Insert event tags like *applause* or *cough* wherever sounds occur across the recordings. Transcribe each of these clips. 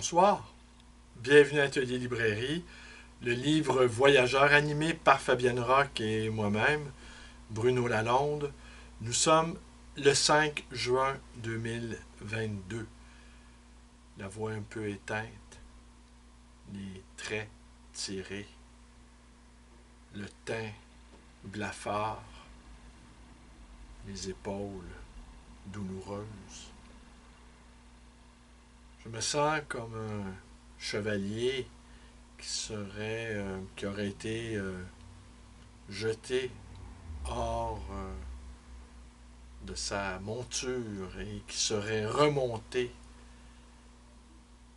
Bonsoir, bienvenue à Atelier Librairie, le livre Voyageur animé par Fabienne Rock et moi-même, Bruno Lalonde. Nous sommes le 5 juin 2022. La voix un peu éteinte, les traits tirés, le teint blafard, les épaules douloureuses. Je me sens comme un chevalier qui serait, euh, qui aurait été euh, jeté hors euh, de sa monture et qui serait remonté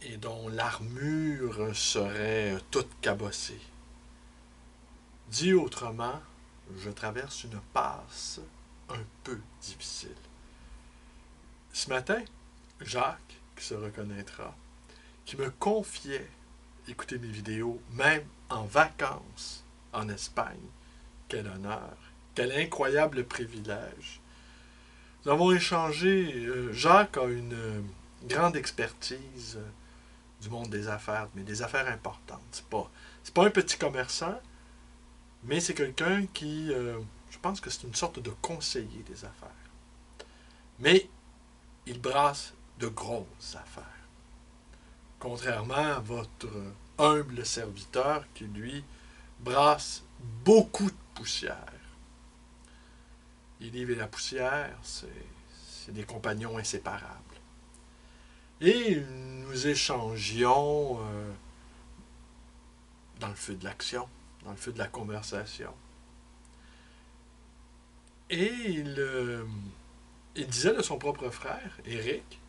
et dont l'armure serait toute cabossée. Dit autrement, je traverse une passe un peu difficile. Ce matin, Jacques, qui se reconnaîtra, qui me confiait écouter mes vidéos, même en vacances en Espagne. Quel honneur, quel incroyable privilège. Nous avons échangé, euh, Jacques a une euh, grande expertise euh, du monde des affaires, mais des affaires importantes. C'est pas, pas un petit commerçant, mais c'est quelqu'un qui, je pense que c'est une sorte de conseiller des affaires. Mais il brasse de grosses affaires. Contrairement à votre humble serviteur qui, lui, brasse beaucoup de poussière. Livres et la poussière, c'est des compagnons inséparables. Et nous échangions euh, dans le feu de l'action, dans le feu de la conversation. Et il, euh, il disait de son propre frère, Eric,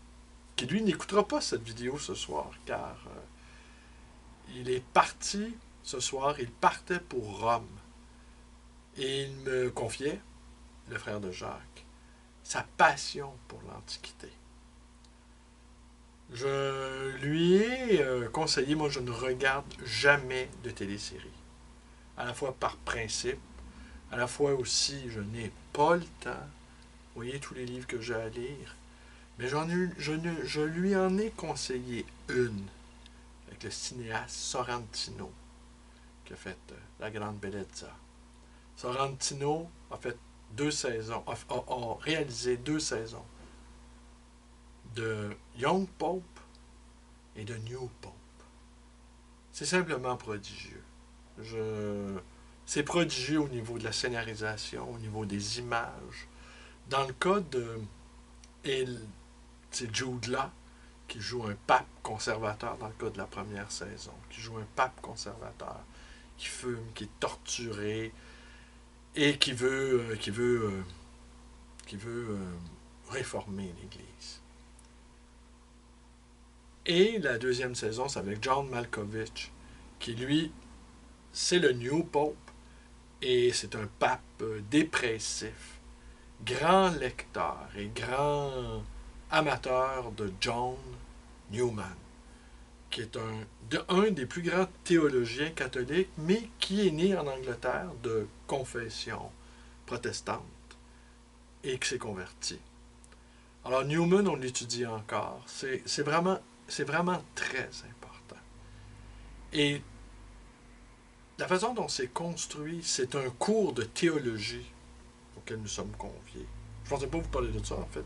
qui lui n'écoutera pas cette vidéo ce soir, car euh, il est parti ce soir, il partait pour Rome. Et il me confiait, le frère de Jacques, sa passion pour l'Antiquité. Je lui ai euh, conseillé, moi je ne regarde jamais de télésérie. À la fois par principe, à la fois aussi je n'ai pas le temps. Vous voyez tous les livres que j'ai à lire. Mais ai, je, je lui en ai conseillé une avec le cinéaste Sorrentino qui a fait euh, La Grande Bellezza. Sorrentino a fait deux saisons, a, réalisé deux saisons de Young Pope et de New Pope. C'est simplement prodigieux. Je... C'est prodigieux au niveau de la scénarisation, au niveau des images. Dans le cas de c'est Jude là qui joue un pape conservateur dans le cas de la première saison, qui joue un pape conservateur, qui fume, qui est torturé et qui veut, euh, euh, euh, réformer l'Église. Et la deuxième saison, c'est avec John Malkovich, qui lui, c'est le New Pope, et c'est un pape dépressif, grand lecteur et grand amateur de John Newman, qui est un, de, un des plus grands théologiens catholiques, mais qui est né en Angleterre de confession protestante et qui s'est converti. Alors Newman, on l'étudie encore. C'est vraiment, vraiment très important. Et la façon dont c'est construit, c'est un cours de théologie auquel nous sommes conviés. Je ne pensais pas vous parler de ça, en fait.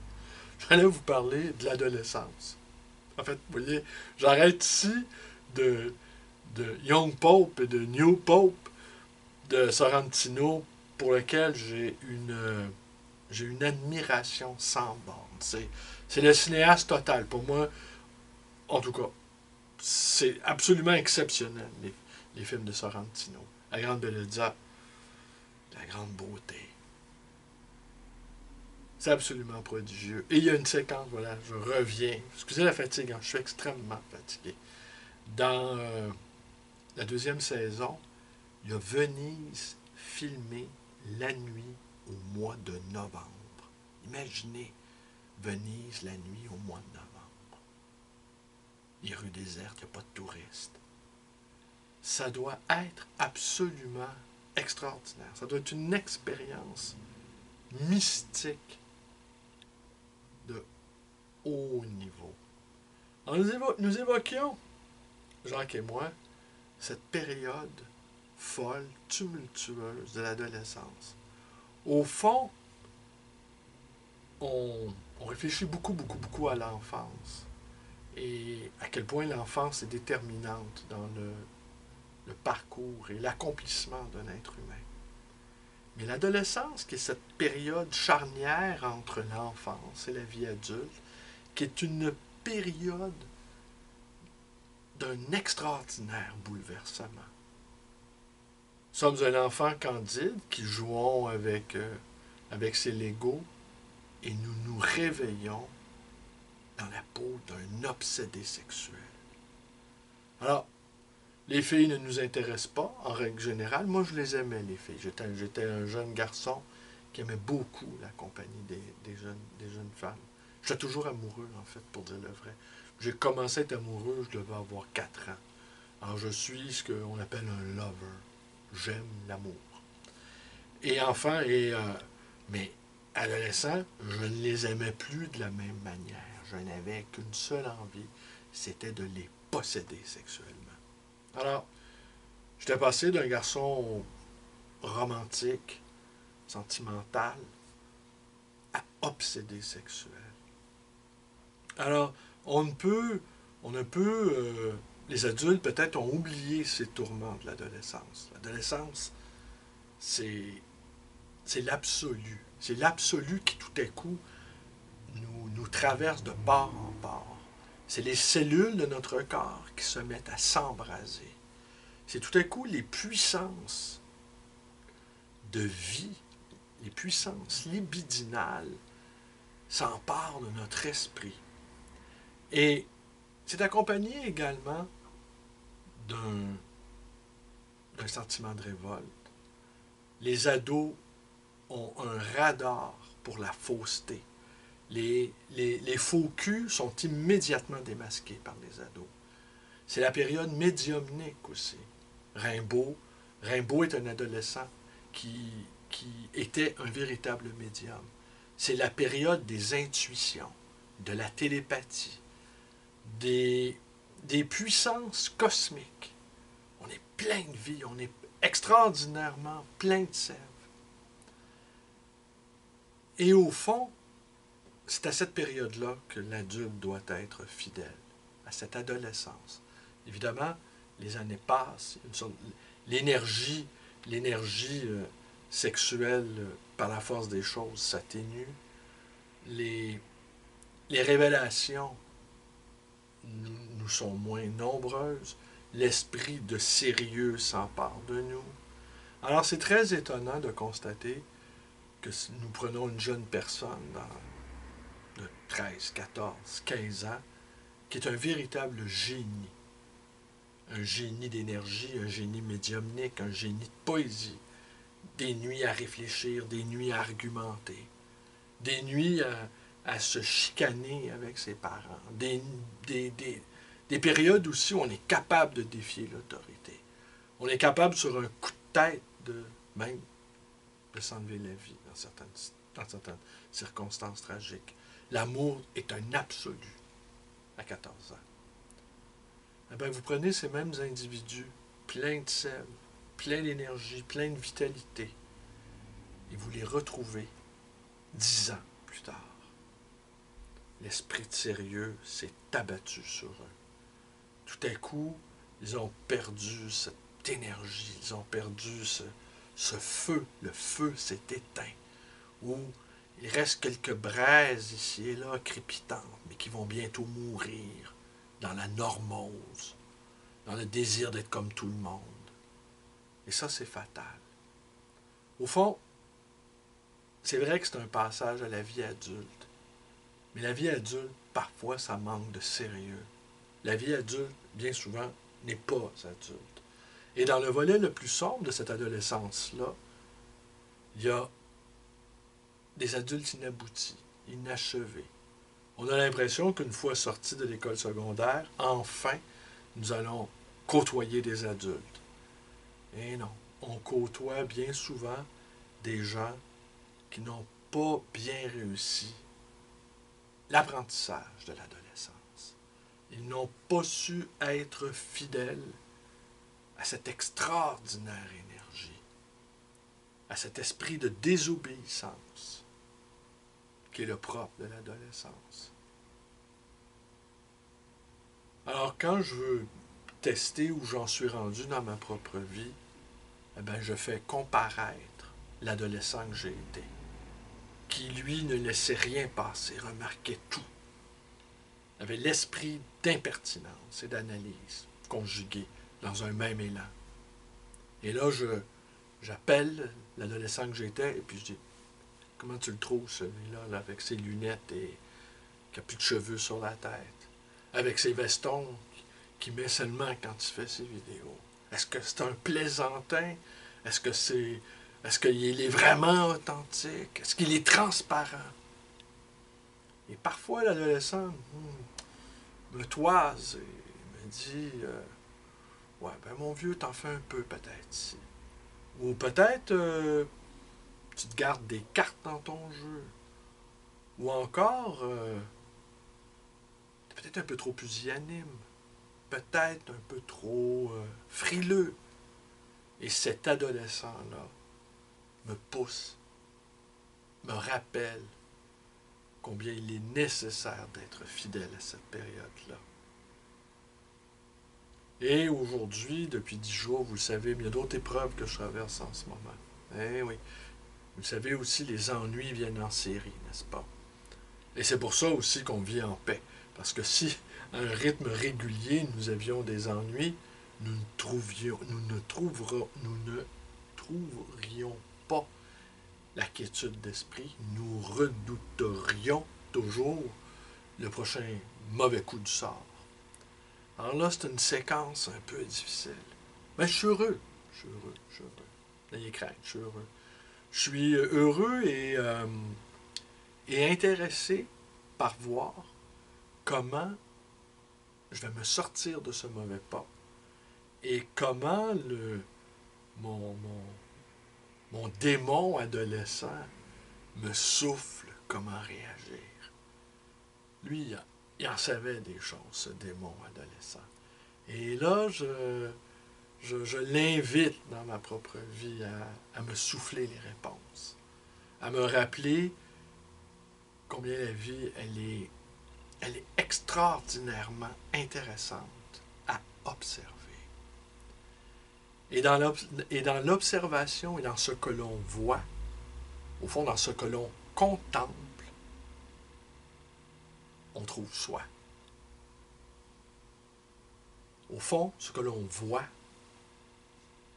J'allais vous parler de l'adolescence. En fait, vous voyez, j'arrête ici de, de Young Pope et de New Pope de Sorrentino pour lequel j'ai une, une admiration sans borne. C'est, c'est le cinéaste total. Pour moi, en tout cas, c'est absolument exceptionnel, les, les films de Sorrentino. La Grande Bellezza, la Grande Beauté, c'est absolument prodigieux. Et il y a une séquence, voilà, je reviens. Excusez la fatigue, hein, je suis extrêmement fatigué. Dans euh, la deuxième saison, il y a Venise filmée la nuit au mois de novembre. Imaginez Venise la nuit au mois de novembre. Les rues désertes, il n'y a pas de touristes. Ça doit être absolument extraordinaire. Ça doit être une expérience mystique haut niveau. Alors, nous, nous évoquions, Jacques et moi, cette période folle, tumultueuse de l'adolescence. Au fond, on, réfléchit beaucoup, beaucoup, beaucoup à l'enfance et à quel point l'enfance est déterminante dans le parcours et l'accomplissement d'un être humain. Mais l'adolescence, qui est cette période charnière entre l'enfance et la vie adulte, qui est une période d'un extraordinaire bouleversement. Nous sommes un enfant candide qui jouons avec, euh, avec ses Legos et nous nous réveillons dans la peau d'un obsédé sexuel. Alors, les filles ne nous intéressent pas, en règle générale. Moi, je les aimais, les filles. J'étais, un jeune garçon qui aimait beaucoup la compagnie des jeunes, des jeunes femmes. J'étais toujours amoureux, en fait, pour dire le vrai. J'ai commencé à être amoureux, je devais avoir 4 ans. Alors, je suis ce qu'on appelle un lover. J'aime l'amour. Et enfin, et, euh, mais adolescent, je ne les aimais plus de la même manière. Je n'avais qu'une seule envie, c'était de les posséder sexuellement. Alors, j'étais passé d'un garçon romantique, sentimental, à obsédé sexuel. Alors, on ne peut, on ne peut, euh, les adultes peut-être ont oublié ces tourments de l'adolescence. L'adolescence, c'est, l'absolu. C'est l'absolu qui tout à coup nous, nous traverse de part en part. C'est les cellules de notre corps qui se mettent à s'embraser. C'est tout à coup les puissances de vie, les puissances libidinales s'emparent de notre esprit. Et c'est accompagné également d'un, sentiment de révolte. Les ados ont un radar pour la fausseté. Les, les, les faux culs sont immédiatement démasqués par les ados. C'est la période médiumnique aussi. Rimbaud, Rimbaud est un adolescent qui, qui était un véritable médium. C'est la période des intuitions, de la télépathie, des, des puissances cosmiques. On est plein de vie, on est extraordinairement plein de sève. Et au fond, c'est à cette période-là que l'adulte doit être fidèle, à cette adolescence. Évidemment, les années passent, l'énergie, l'énergie euh, sexuelle, euh, par la force des choses, s'atténue. Les, les révélations nous, sont moins nombreuses. L'esprit de sérieux s'empare de nous. Alors c'est très étonnant de constater que nous prenons une jeune personne de 13, 14, 15 ans, qui est un véritable génie. Un génie d'énergie, un génie médiumnique, un génie de poésie. Des nuits à réfléchir, des nuits à argumenter, des nuits à, à se chicaner avec ses parents, des, des, des, des périodes aussi où on est capable de défier l'autorité. On est capable sur un coup de tête de même de s'enlever la vie dans certaines, dans certaines circonstances tragiques. L'amour est un absolu à 14 ans. Eh bien, vous prenez ces mêmes individus, pleins de sève, pleins d'énergie, pleins de vitalité, et vous les retrouvez dix ans plus tard. L'esprit de sérieux s'est abattu sur eux. Tout à coup, ils ont perdu cette énergie, ils ont perdu ce, ce feu. Le feu s'est éteint. Ou il reste quelques braises ici et là crépitantes, mais qui vont bientôt mourir dans la normose, dans le désir d'être comme tout le monde. Et ça, c'est fatal. Au fond, c'est vrai que c'est un passage à la vie adulte. Mais la vie adulte, parfois, ça manque de sérieux. La vie adulte, bien souvent, n'est pas adulte. Et dans le volet le plus sombre de cette adolescence-là, il y a des adultes inaboutis, inachevés. On a l'impression qu'une fois sortis de l'école secondaire, enfin, nous allons côtoyer des adultes. Et non, on côtoie bien souvent des gens qui n'ont pas bien réussi l'apprentissage de l'adolescence. Ils n'ont pas su être fidèles à cette extraordinaire énergie, à cet esprit de désobéissance qui est le propre de l'adolescence. Alors quand je veux tester où j'en suis rendu dans ma propre vie, eh bien, je fais comparaître l'adolescent que j'ai été, qui lui ne laissait rien passer, remarquait tout, avait l'esprit d'impertinence et d'analyse conjugué dans un même élan. Et là, je, j'appelle l'adolescent que j'étais et puis je dis Comment tu le trouves, celui-là, là, avec ses lunettes et qui n'a plus de cheveux sur la tête, avec ses vestons qui met seulement quand il fait ses vidéos? Est-ce que c'est un plaisantin? Est-ce que c'est. Est-ce qu'il est vraiment authentique? Est-ce qu'il est transparent? Et parfois, l'adolescent hmm, me toise et me dit euh, Ouais, ben mon vieux, t'en fais un peu peut-être. Ou peut-être euh, tu te gardes des cartes dans ton jeu. Ou encore, euh, t'es peut-être un peu trop pusillanime. Peut-être un peu trop frileux. Et cet adolescent-là me pousse, me rappelle combien il est nécessaire d'être fidèle à cette période-là. Et aujourd'hui, depuis dix jours, vous le savez, il y a d'autres épreuves que je traverse en ce moment. Eh oui. Vous savez aussi, les ennuis viennent en série, n'est-ce pas? Et c'est pour ça aussi qu'on vit en paix. Parce que si, à un rythme régulier, nous avions des ennuis, nous ne, trouvions, nous nous ne trouverions la quiétude d'esprit, nous redouterions toujours le prochain mauvais coup du sort. Alors là, c'est une séquence un peu difficile. Mais je suis heureux. Je suis heureux. Je suis heureux. N'ayez crainte, je suis heureux. Je suis heureux et, euh, et intéressé par voir comment je vais me sortir de ce mauvais pas et comment le, mon, mon, démon adolescent me souffle comment réagir. Lui, il en savait des choses, ce démon adolescent. Et là, je, l'invite dans ma propre vie à, me souffler les réponses, à me rappeler combien la vie, elle est extraordinairement intéressante à observer. Et dans l'observation et dans ce que l'on voit, au fond, dans ce que l'on contemple, on trouve soi. Au fond, ce que l'on voit,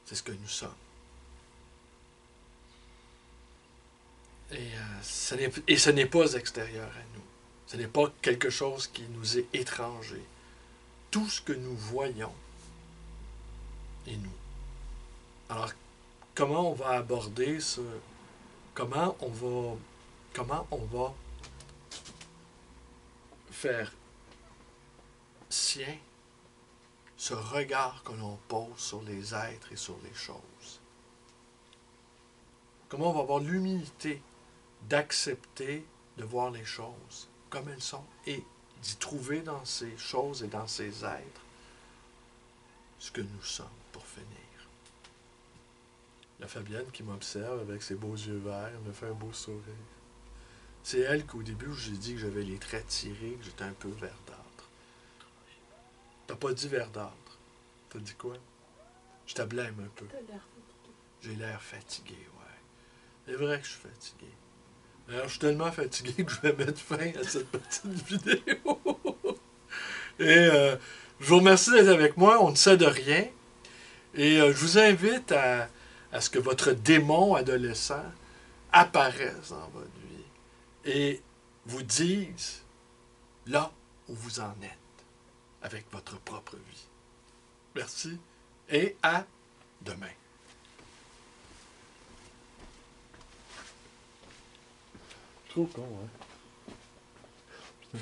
c'est ce que nous sommes. Et, euh, et ce n'est pas extérieur à nous. Ce n'est pas quelque chose qui nous est étranger. Tout ce que nous voyons est nous. Alors, comment on va aborder ce. Comment on va. Faire sien ce regard que l'on pose sur les êtres et sur les choses? Comment on va avoir l'humilité d'accepter de voir les choses comme elles sont et d'y trouver dans ces choses et dans ces êtres ce que nous sommes pour finir? Fabienne qui m'observe avec ses beaux yeux verts me fait un beau sourire. C'est elle qu'au début, j'ai dit que j'avais les traits tirés, que j'étais un peu verdâtre. T'as pas dit verdâtre. T'as dit quoi? Je te blême un peu. J'ai l'air fatigué, ouais. C'est vrai que je suis fatigué. Alors, je suis tellement fatigué que je vais mettre fin à cette petite *laughs* vidéo. Et euh, je vous remercie d'être avec moi. On ne sait de rien. Et euh, je vous invite à à ce que votre démon adolescent apparaisse dans votre vie et vous dise là où vous en êtes avec votre propre vie. Merci et à demain. Trop con, hein?